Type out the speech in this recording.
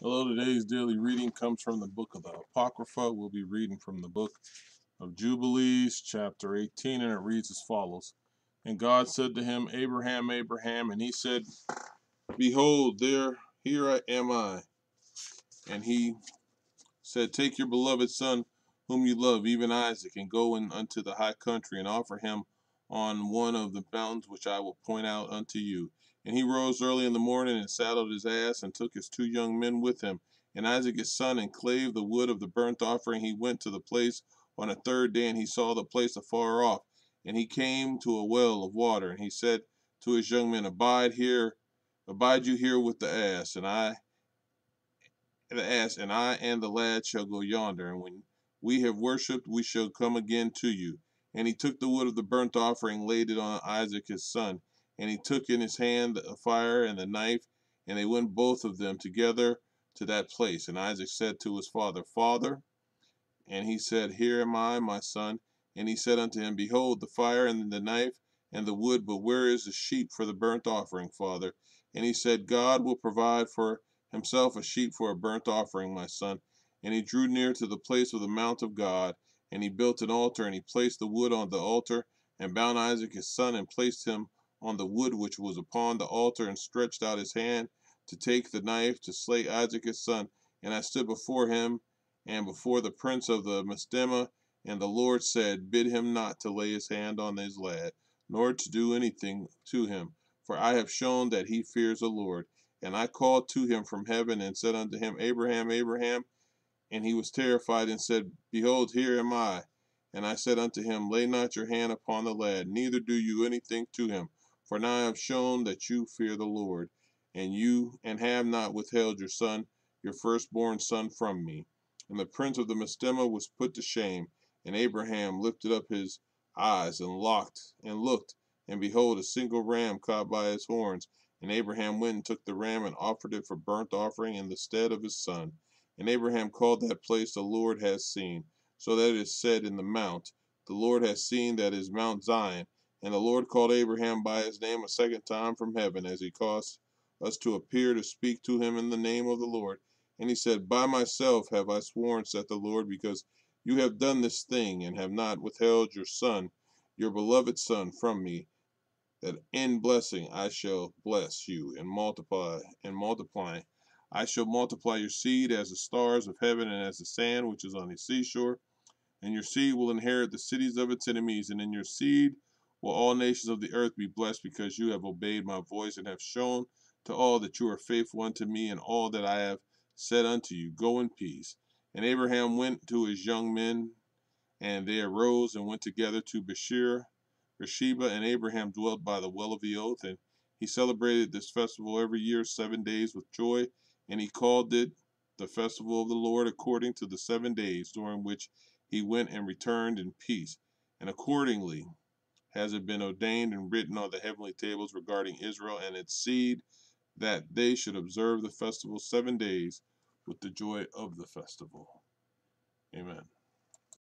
Hello, today's daily reading comes from the book of the Apocrypha. We'll be reading from the book of Jubilees, chapter 18, and it reads as follows And God said to him, Abraham, Abraham, and he said, Behold, there, here I am I. And he said, Take your beloved son, whom you love, even Isaac, and go in unto the high country, and offer him on one of the mountains which I will point out unto you. And he rose early in the morning and saddled his ass and took his two young men with him, and Isaac his son, and clave the wood of the burnt offering. He went to the place on a third day, and he saw the place afar off. And he came to a well of water, and he said to his young men, Abide here, abide you here with the ass, and I the ass, and I and the lad shall go yonder, and when we have worshipped, we shall come again to you. And he took the wood of the burnt offering, laid it on Isaac his son, and he took in his hand the fire and the knife, and they went both of them together to that place. And Isaac said to his father, Father, and he said, Here am I, my son. And he said unto him, Behold, the fire and the knife and the wood, but where is the sheep for the burnt offering, father? And he said, God will provide for himself a sheep for a burnt offering, my son. And he drew near to the place of the mount of God, and he built an altar, and he placed the wood on the altar, and bound Isaac his son, and placed him on the wood which was upon the altar, and stretched out his hand to take the knife to slay Isaac his son. And I stood before him, and before the prince of the Mastema, and the Lord said, Bid him not to lay his hand on his lad, nor to do anything to him, for I have shown that he fears the Lord. And I called to him from heaven, and said unto him, Abraham, Abraham. And he was terrified, and said, Behold, here am I. And I said unto him, Lay not your hand upon the lad, neither do you anything to him for now I have shown that you fear the Lord, and you and have not withheld your son, your firstborn son, from me. And the prince of the Mastema was put to shame, and Abraham lifted up his eyes and locked and looked, and behold, a single ram caught by his horns. And Abraham went and took the ram and offered it for burnt offering in the stead of his son. And Abraham called that place the Lord has seen, so that it is said in the mount, The Lord has seen that is Mount Zion, and the Lord called Abraham by his name a second time from heaven, as he caused us to appear to speak to him in the name of the Lord. And he said, By myself have I sworn, saith the Lord, because you have done this thing, and have not withheld your son, your beloved son, from me, that in blessing I shall bless you, and multiply, and multiplying I shall multiply your seed as the stars of heaven, and as the sand which is on the seashore. And your seed will inherit the cities of its enemies, and in your seed will all nations of the earth be blessed because you have obeyed my voice and have shown to all that you are faithful unto me and all that I have said unto you. Go in peace. And Abraham went to his young men, and they arose and went together to Beer, Beersheba, and Abraham dwelt by the well of the oath, and he celebrated this festival every year seven days with joy, and he called it the festival of the Lord according to the seven days during which he went and returned in peace. And accordingly, has it been ordained and written on the heavenly tables regarding Israel and its seed that they should observe the festival seven days with the joy of the festival. Amen.